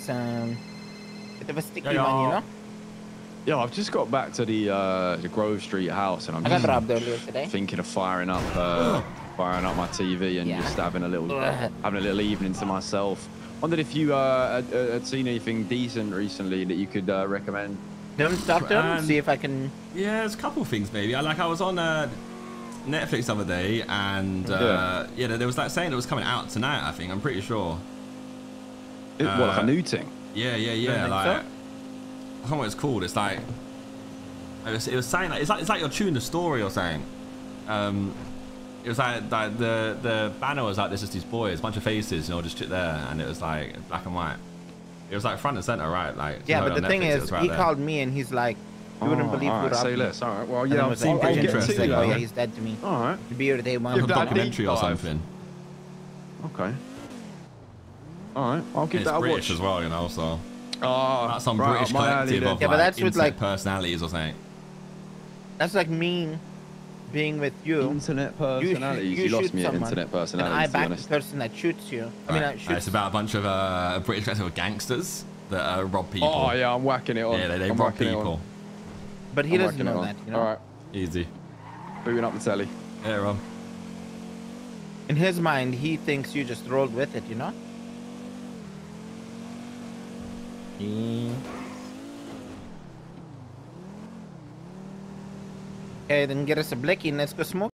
it's um, bit of a sticky Yeah, one, you know. Yeah, I've just got back to the uh, the Grove Street house, and I'm I just robbed earlier today. thinking of firing up uh, firing up my TV and Yeah. just having a little having a little evening to myself. Wondered if you uh, had, uh, had seen anything decent recently that you could uh, recommend. Don't talk to him. Um, See if I can. Yeah, there's a couple things maybe. I like I was on uh, Netflix the other day, and uh, yeah, there was that saying it was coming out tonight. I think I'm pretty sure. It, what, like Uh, a new thing? Yeah, yeah, yeah. Like so? I don't know what it's called. It's like it was, it was saying like it's like it's like you're chewing the story or something. Um, it was like, like the the banner was like there's just these boys, a bunch of faces, you know, just sit there, and it was like black and white. It was like front and center, right? Like Yeah, but the on thing Netflix, it is, was right he there. called me and he's like, "You wouldn't Oh, believe all who right, robbed say me." less. All right. Well, yeah, I've was seen like, pretty "Oh, interesting. He's like, "Oh yeah, Yeah. he's dead to me." All right. It'd be the one. Give Like a a documentary or something. Okay. All right. I'll give It's that a British watch. as well, you know. So Oh, that's some right British up collective of Yeah, but like that's with, like- personalities or something. That's like me being with you. Internet You, personalities. you You, lost me at someone, internet and personalities. I to back the person that shoots you. I mean, Right. that Uh, shoots. it's about a bunch of uh, British collective of gangsters that uh, rob people. Oh yeah, I'm whacking it on. yeah, they, they rob whacking it on. people. but he I'm doesn't know that. You know. All right, Easy. booting up the telly. Yeah, Rob. In his mind, he thinks you just rolled with it. You know. Okay, then get us a blicky and let's go smoke